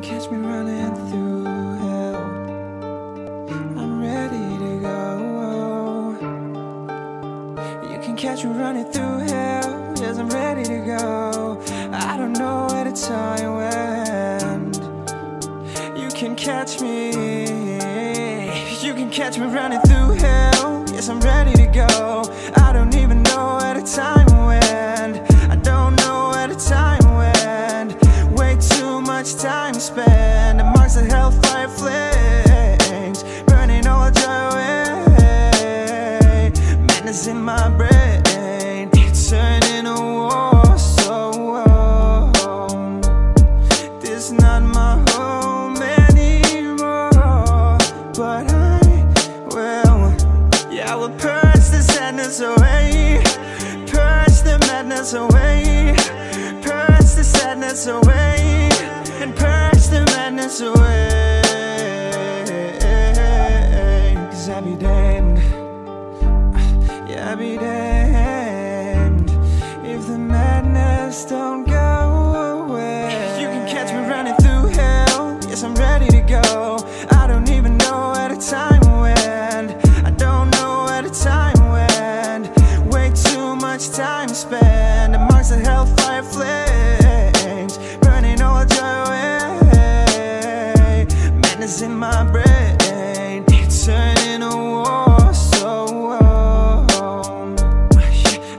can catch me running through hell. I'm ready to go. You can catch me running through hell. Yes, I'm ready to go. I don't know where the time went. You can catch me. You can catch me running through hell. Yes, This not my home anymore, but I will. Yeah, I will the sadness away, the madness away, the sadness away, and the madness be damned, yeah, I be much time spent amongst the hellfire flames, burning all joy away. Madness in my brain, turning a war zone.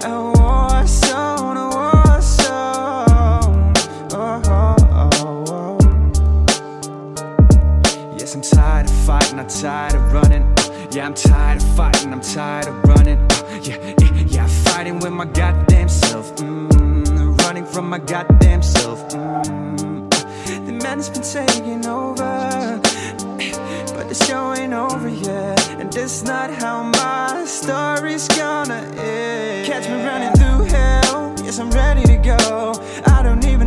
A war zone, a war zone. Oh, oh, oh. Yes, I'm tired of fighting, I'm tired of running. Yeah, I'm tired of fighting, I'm tired of running. Uh, yeah, yeah, yeah, fighting with my goddamn self. Mm, Running from my goddamn self. Mm. The madness been taking over But the show ain't over yet. And this not how my story's gonna end. Catch me running through hell. Yes, I'm ready to go. I don't even